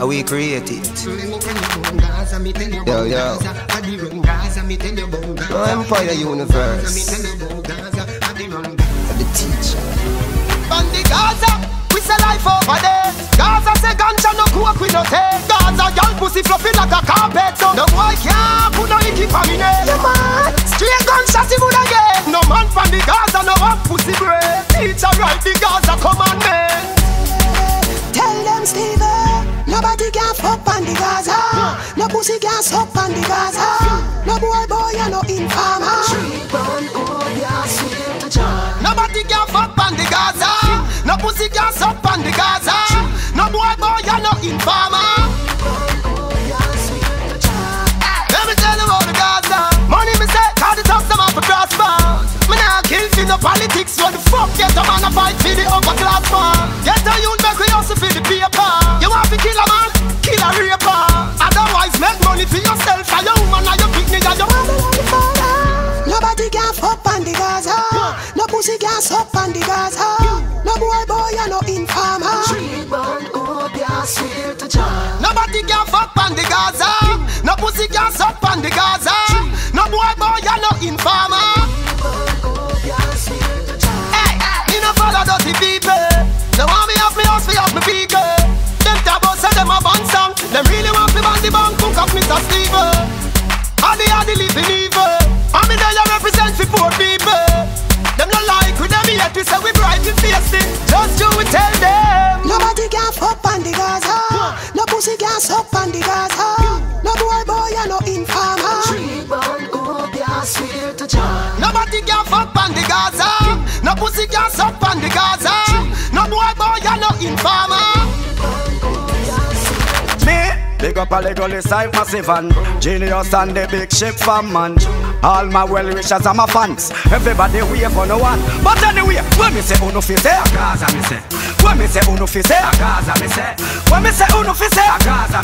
How we create it. Yo, yo. No Empire Universe. The teacher. Bandi Gaza, we say life over there. Gaza say ganja no cook we no take. Gaza girl pussy fluffy like a carpet. So no boy can't put no icky for me name. Yeah, man. Straight gunshot he would again. No man from the Gaza no one pussy bread. Teacher write the Gaza commandment. Pussy can suck on the Gaza. No boy boy you no informer. Nobody can fuck on the Gaza. No pussy can suck on the Gaza. No boy boy you no informer. Politics. What the fuck get a man a fight for the upper class man? Fuck on the Gaza. No pussy can suck on the Gaza. No boy boy you no informer. Nobody can fuck on the Gaza. Informer. Me, big up the gully side massive and Genius and the big ship fan man All my well wishers and my fans Everybody wave for no one. But anyway, when me say oh, uno fi say A Gaza me say. When me say oh, uno fi say A Gaza me say. When me say oh, uno fi say A Gaza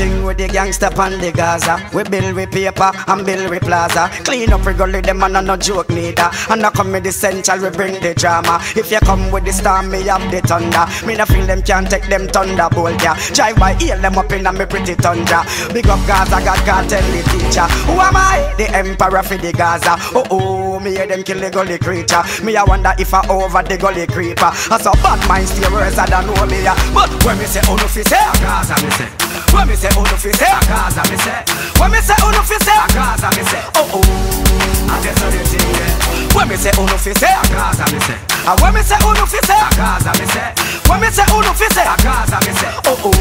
thing with the gangster pan the Gaza. We build with paper and build with plaza. Clean up we gully them and no joke neither. And I come with the central we bring the drama. If you come with the storm me have the thunder. Me no feel them can't take them thunderbolt yeah. Drive by heal them up in a me pretty tundra. Big up Gaza God can't tell the teacher. Who am I? The emperor for the Gaza. Oh oh me hear them kill the gully creature. Me I wonder if I over the gully creeper. I saw bad minds stay worse I don't know me yeah. But when me say oh no fi say a Gaza me say When me say no fi say? A Gaza me say. When me say no fi say? A Gaza me say. Oh oh. I just know the thing yeah. When me say no fi say? A Gaza me say. And when me say no fi say? A Gaza me say. When me say no fi say? A Gaza me say. Oh oh.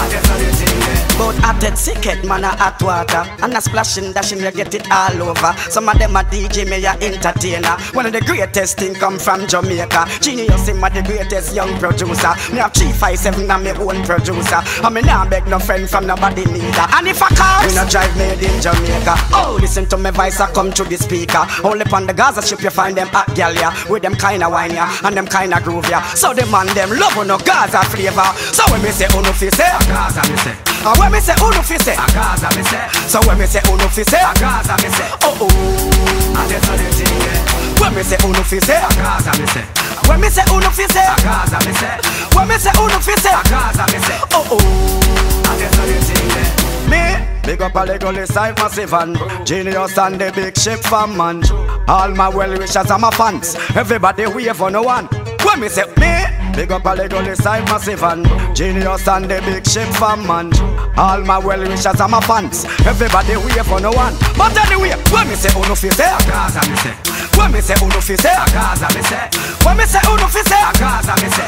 I just know the thing yeah but hot dead sick head man a hot water. And a splashing dashing you get it all over. Some of them a DJ me a entertainer. One of the greatest thing come from Jamaica. Genius him a the greatest young producer. Me have 357 and me own producer. And me nah beg no friend from nobody neither. And if I call, Me no drive made in Jamaica. Oh listen to me voice a come through the speaker. Only upon the Gaza ship you find them hot gal yeah. With them kinda wine yeah. And them kinda groove yeah. So the man them love on no Gaza flavor. So when me say oh, uno fi say a Gaza me say and when me say uno fi say, a Gaza me say. So when me say uno fi say, a Gaza me say. Oh oh, I just know the thing yeah. When me say uno fi say, a Gaza me say. When me say uno fi say, a Gaza me say. When me say uno fi say, a Gaza me say. Oh oh, I just know the thing yeah. Me. Big up all the gully side massive and Genius and the big ship fan man All my well wishers and my fans Everybody wave for no one When me say me Big up all the gully side massive and Genius and the big ship fan man. All my well wishers and my fans. Everybody wave for no one. But anyway When me say oh, uno fi say A Gaza me say. When me say oh, uno fi say A Gaza me say. When me say oh, uno fi say A Gaza me say